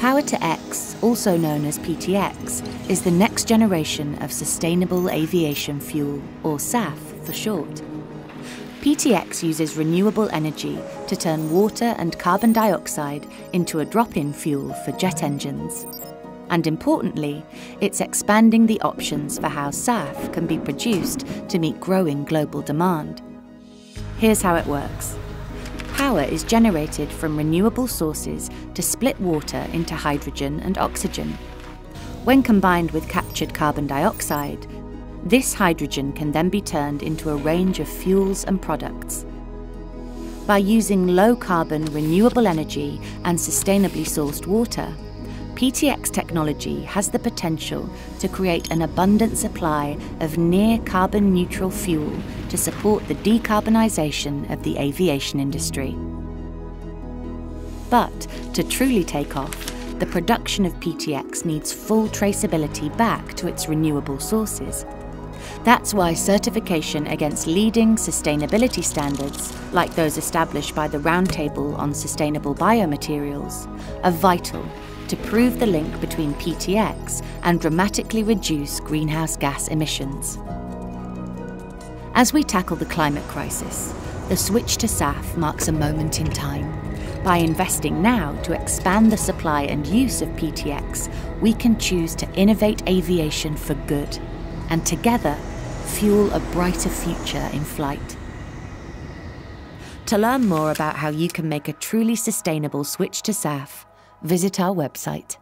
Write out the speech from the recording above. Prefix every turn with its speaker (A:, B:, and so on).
A: Power to X, also known as PTX, is the next generation of sustainable aviation fuel, or SAF for short. PTX uses renewable energy to turn water and carbon dioxide into a drop in fuel for jet engines. And importantly, it's expanding the options for how SAF can be produced to meet growing global demand. Here's how it works power is generated from renewable sources to split water into hydrogen and oxygen. When combined with captured carbon dioxide, this hydrogen can then be turned into a range of fuels and products. By using low carbon renewable energy and sustainably sourced water, PTX technology has the potential to create an abundant supply of near carbon neutral fuel to support the decarbonisation of the aviation industry. But to truly take off, the production of PTX needs full traceability back to its renewable sources. That's why certification against leading sustainability standards, like those established by the Roundtable on Sustainable Biomaterials, are vital to prove the link between PTX and dramatically reduce greenhouse gas emissions. As we tackle the climate crisis, the switch to SAF marks a moment in time. By investing now to expand the supply and use of PTX, we can choose to innovate aviation for good and together fuel a brighter future in flight. To learn more about how you can make a truly sustainable switch to SAF, visit our website.